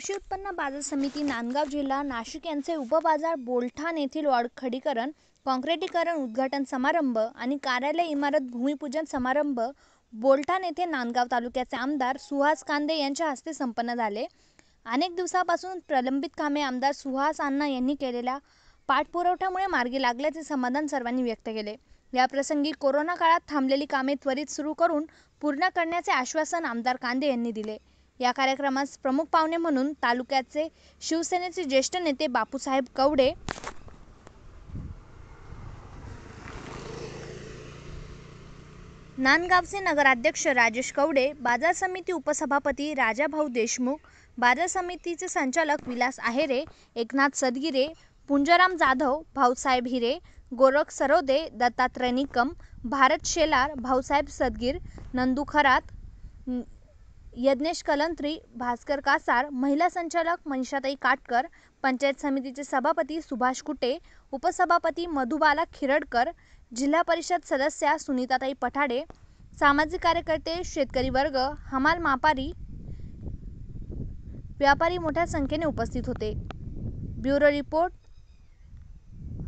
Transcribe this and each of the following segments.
कृषी उत्पन्न बाजार समिती नांदगाव जिल्हा नाशिक यांचे उपबाजार बोलठाण येथील वाढ खडीकरण काँक्रिटीकरण उद्घाटन समारंभ आणि कार्यालय इमारत भूमिपूजन समारंभ बोलठाण येथे नांदगाव तालुक्याचे आमदार सुहास कांदे यांच्या हस्ते संपन्न झाले. अनेक दिवसापासून प्रलंबित कामे आमदार सुहास अण्णा यांनी केलेल्या पाठपुरवठ्यामुळे मार्गी लागल्याचे समाधान सर्वांनी व्यक्त केले. याप्रसंगी कोरोना काळात थांबलेली कामे त्वरित सुरू करून पूर्ण करण्याचे आश्वासन आमदार कांदे यांनी दिले. या कार्यक्रमास प्रमुख पाहुणे म्हणून तालुक्याचे शिवसेनेचे ज्येष्ठ नेते बापूसाहेब कवडे. नांदगावचे नगराध्यक्ष राजेश कवडे बाजार समिती उपसभापती राजाभाऊ देशमुख बाजार समितीचे संचालक विलास आहेरे एकनाथ सदगिरे पुंजाराम जाधव भाऊसाहेब हिरे गोरख सरोदे दत्तात्रय निकम भारत शेलार भाऊसाहेब सदगीर नंदू खरात यज्ञेश कलंत्री भास्कर कासार महिला संचालक मनीषाताई काटकर पंचायत समितीचे सभापती सुभाष कुटे उपसभापती मधुबाला खिरडकर जिल्हा परिषद सदस्या सुनीताताई पठाडे सामाजिक कार्यकर्ते शेतकरी वर्ग हमाल मापारी व्यापारी मोठ्या संख्येने उपस्थित होते. Bureau report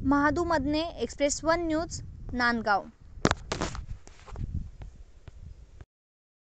Mahadu Madane express one news Nandgaon.